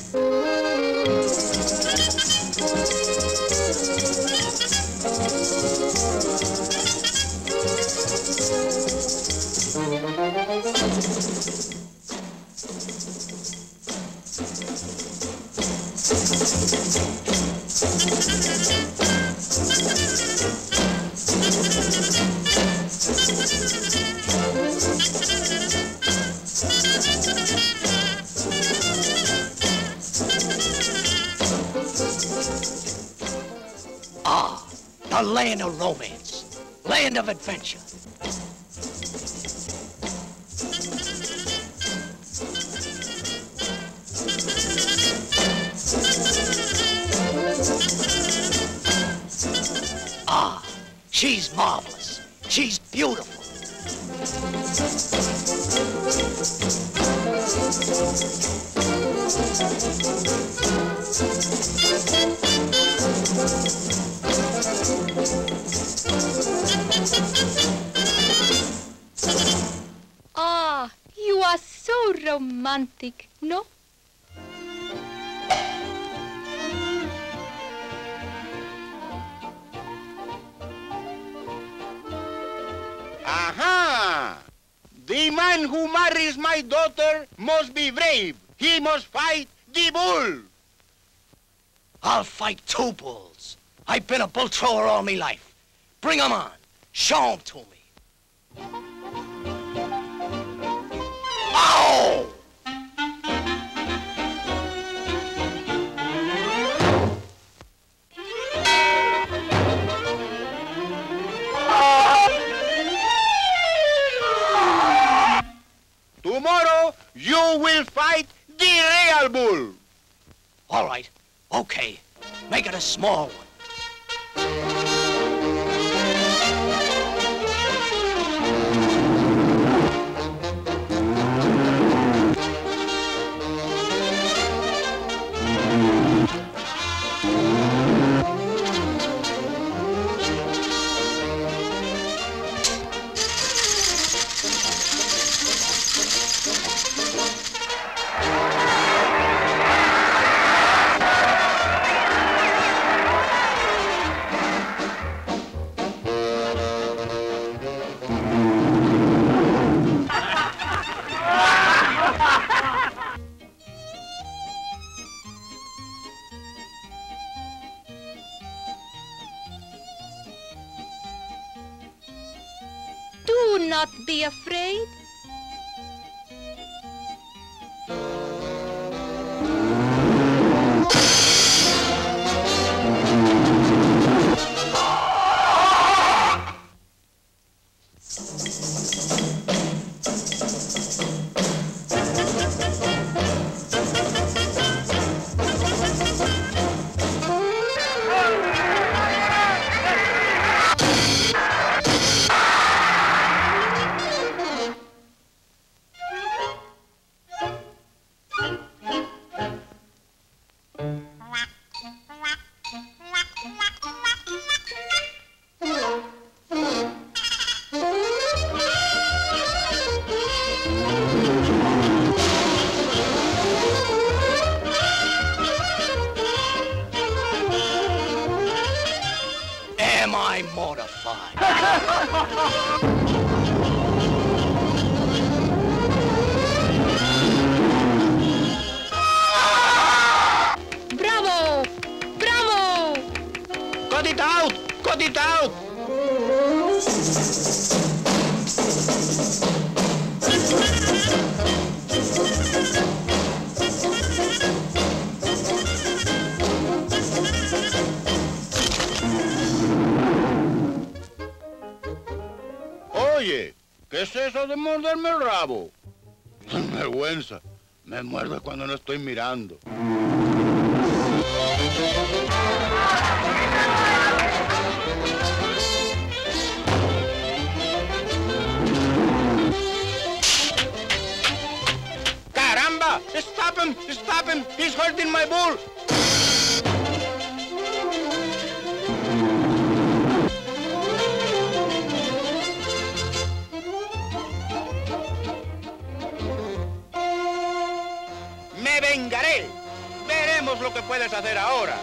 Ah, the land of romance, land of adventure. Ah, she's marvelous. She's beautiful. Ah, romantic, no? Aha! The man who marries my daughter must be brave. He must fight the bull. I'll fight two bulls. I've been a bull thrower all my life. Bring 'em on. Show 'em to me. Will fight the real bull. All right. Okay. Make it a small one. Do not be afraid. Ah! Bravo! Bravo! Cut it out! Cut it out! ¿Qué es eso de morderme el rabo? Vergüenza. Me muerde cuando no estoy mirando. ¡Caramba! ¡Stop him! ¡Stop him! ¡He's hurting my bull! Lo que puedes hacer ahora.